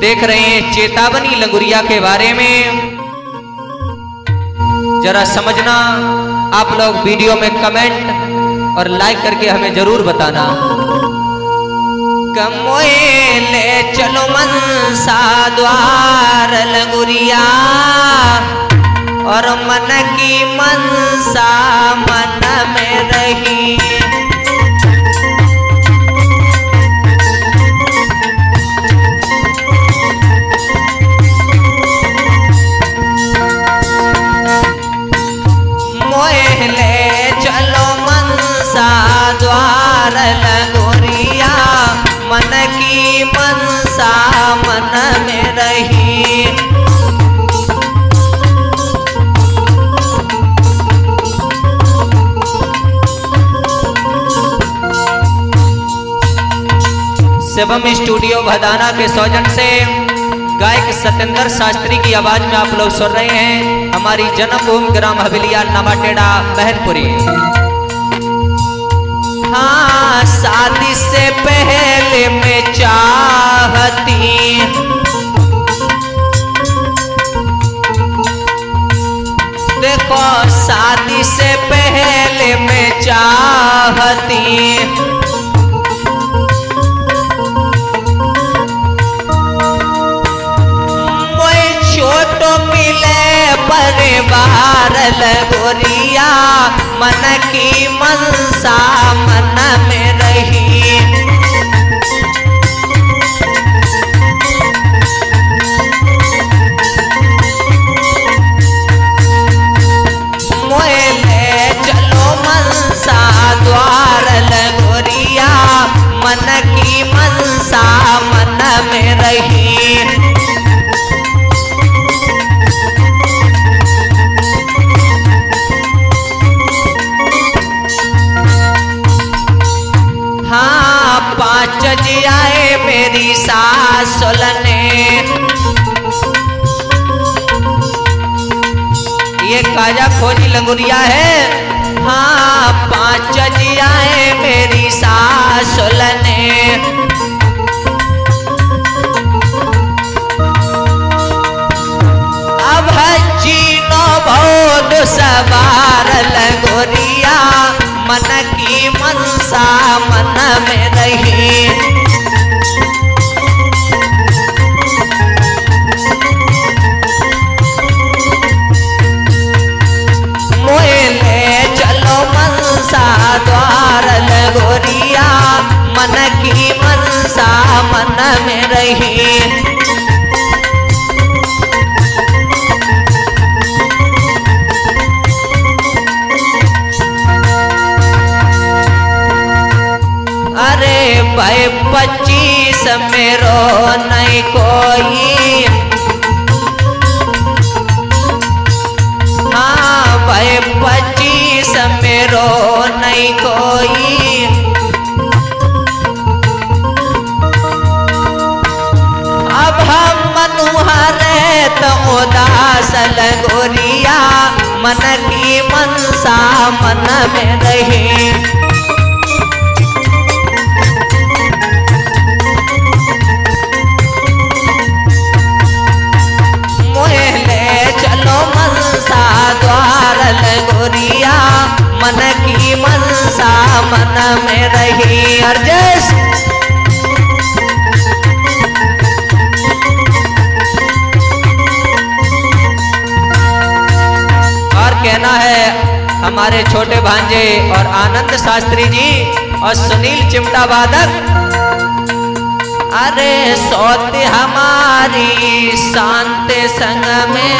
देख रहे हैं चेतावनी लंगुरिया के बारे में। जरा समझना, आप लोग वीडियो में कमेंट और लाइक करके हमें ज़रूर बताना। कमोए ले चलो मनसा द्वार लंगुरिया, और मन की मनसा शिवम स्टूडियो भदाना के सौजन से गायक सत्येंद्र शास्त्री की आवाज़ में आप लोग सुन रहे हैं हमारी जन्मभूमि ग्राम हवेलिया नवाटेड़ा बहनपुरी हाँ शादी से पहले मैं चाहती देखो शादी से पहले मैं चाहती मिले बाहर लगोरिया। मन की मनसा मन में रही। मेरी सास ने ये काजा खोजी लंगुरिया है। हाँ पाँच जियाए मेरी सास ने बहुत सवार लगोरिया। मन की मनसा मन में रही मनसा द्वार लगोरिया, मन की मनसा मन में रही। अरे भाई पच्चीस मेरो नहीं कोई। तो उदास लगोरिया, मन की मनसा मन में रही। चलो मनसा, द्वार लगोरिया, मन की मनसा मन में रही। अर्जस कहना है हमारे छोटे भांजे और आनंद शास्त्री जी और सुनील चिमटा वादक। अरे सोते हमारी शांत संग में।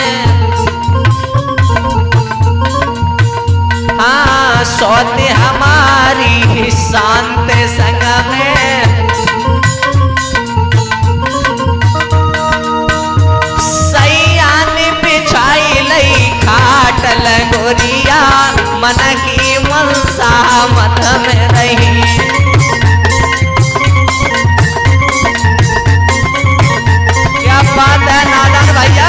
हाँ सोते हमारी शांत संग मन की मनसा मत में रही क्या बात है नादन भैया?